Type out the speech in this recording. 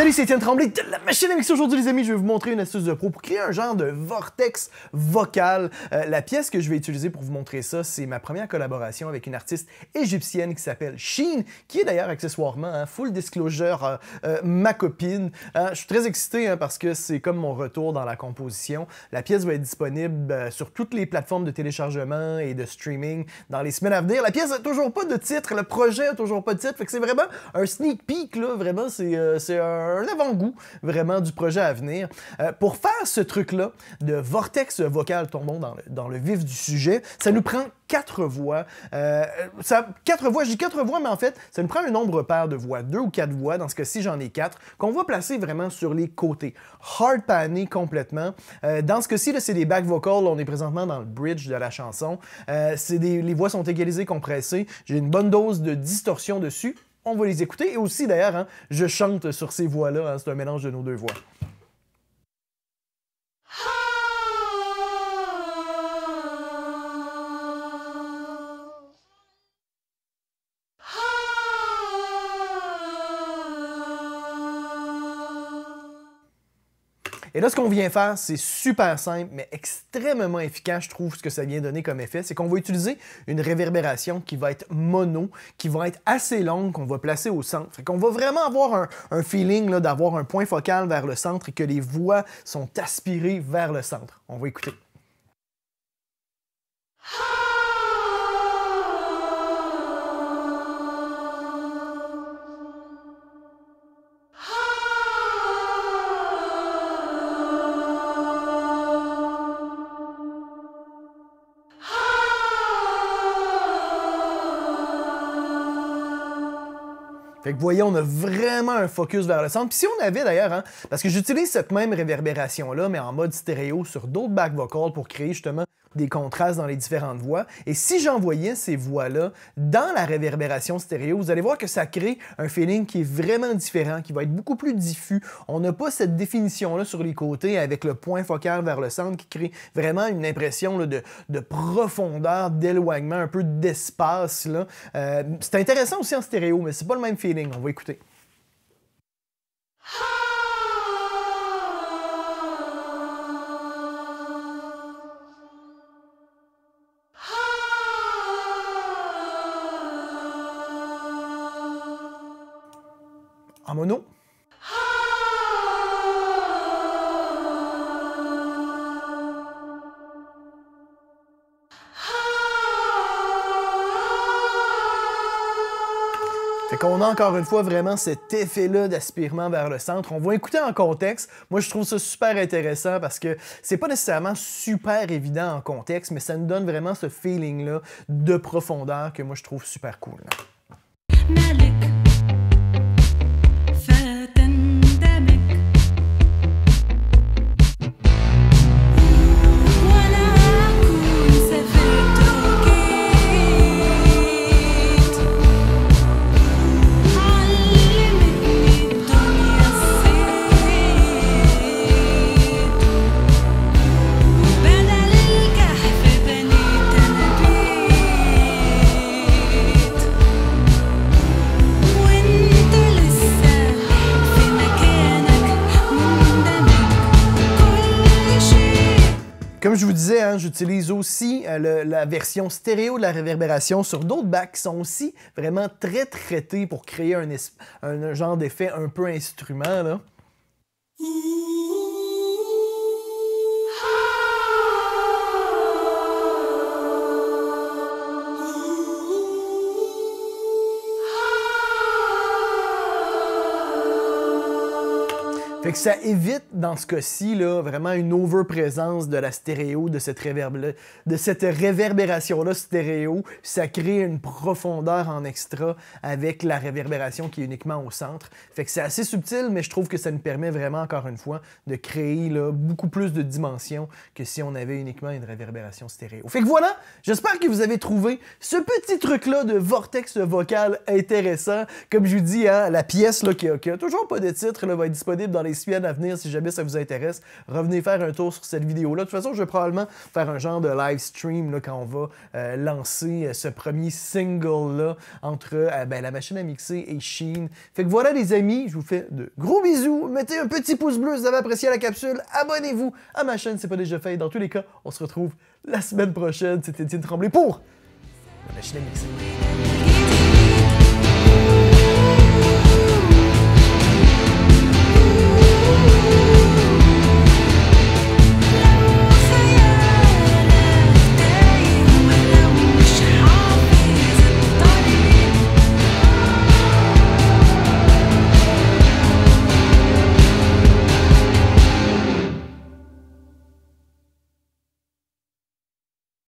Salut, c'est Étienne Tremblay de la machine ça. Aujourd'hui, les amis, je vais vous montrer une astuce de pro pour créer un genre de vortex vocal. Euh, la pièce que je vais utiliser pour vous montrer ça, c'est ma première collaboration avec une artiste égyptienne qui s'appelle Sheen, qui est d'ailleurs accessoirement, hein, full disclosure, euh, euh, ma copine. je suis très excité hein, parce que c'est comme mon retour dans la composition. La pièce va être disponible sur toutes les plateformes de téléchargement et de streaming dans les semaines à venir. La pièce n'a toujours pas de titre, le projet n'a toujours pas de titre, fait que c'est vraiment un sneak peek, là, vraiment, c'est un un avant-goût vraiment du projet à venir. Euh, pour faire ce truc-là de vortex vocal, tombons dans le, dans le vif du sujet, ça nous prend quatre voix. Euh, ça, quatre voix, dis quatre voix, mais en fait, ça nous prend un nombre pair de voix, deux ou quatre voix, dans ce cas-ci, j'en ai quatre, qu'on va placer vraiment sur les côtés. Hard pané complètement. Euh, dans ce cas-ci, c'est des back vocals, on est présentement dans le bridge de la chanson. Des, les voix sont égalisées, compressées. J'ai une bonne dose de distorsion dessus on va les écouter. Et aussi, d'ailleurs, hein, je chante sur ces voix-là. Hein, c'est un mélange de nos deux voix. Et là, ce qu'on vient faire, c'est super simple, mais extrêmement efficace, je trouve, ce que ça vient donner comme effet. C'est qu'on va utiliser une réverbération qui va être mono, qui va être assez longue, qu'on va placer au centre. Fait qu'on va vraiment avoir un, feeling d'avoir un point focal vers le centre et que les voix sont aspirées vers le centre. On va écouter. Fait que vous voyez, on a vraiment un focus vers le centre. Puis si on avait d'ailleurs, hein, parce que j'utilise cette même réverbération-là, mais en mode stéréo sur d'autres back vocals pour créer justement des contrastes dans les différentes voix. Et si j'envoyais ces voix-là dans la réverbération stéréo, vous allez voir que ça crée un feeling qui est vraiment différent, qui va être beaucoup plus diffus. On n'a pas cette définition-là sur les côtés avec le point focal vers le centre qui crée vraiment une impression de, de, profondeur, d'éloignement, un peu d'espace. Euh, c'est intéressant aussi en stéréo, mais c'est pas le même feeling. On va écouter. en mono. Qu'on a encore une fois vraiment cet effet-là d'aspirement vers le centre. On va écouter en contexte. Moi, je trouve ça super intéressant parce que c'est pas nécessairement super évident en contexte, mais ça nous donne vraiment ce feeling-là de profondeur que moi, je trouve super cool. Comme je vous disais, hein, j'utilise aussi euh, la version stéréo de la réverbération sur d'autres bacs qui sont aussi vraiment très traités pour créer un, genre d'effet un peu instrument. Fait que ça évite, dans ce cas-ci, vraiment une over-présence de la stéréo, de cette, de cette réverbération-là stéréo. Ça crée une profondeur en extra avec la réverbération qui est uniquement au centre. Fait que c'est assez subtil, mais je trouve que ça nous permet vraiment, encore une fois, de créer là, beaucoup plus de dimensions que si on avait uniquement une réverbération stéréo. Fait que voilà, j'espère que vous avez trouvé ce petit truc-là de vortex vocal intéressant. Comme je vous dis, hein, la pièce là, qui, a, qui a toujours pas de titre là, va être disponible dans les les semaines à venir si jamais ça vous intéresse. Revenez faire un tour sur cette vidéo-là. De toute façon, je vais probablement faire un genre de live stream là, quand on va euh, lancer euh, ce premier single-là entre euh, ben, la machine à mixer et Sheen. Fait que voilà les amis, je vous fais de gros bisous. Mettez un petit pouce bleu si vous avez apprécié la capsule. Abonnez-vous à ma chaîne, c'est pas déjà fait. Dans tous les cas, on se retrouve la semaine prochaine. C'était Étienne Tremblay pour la machine à mixer.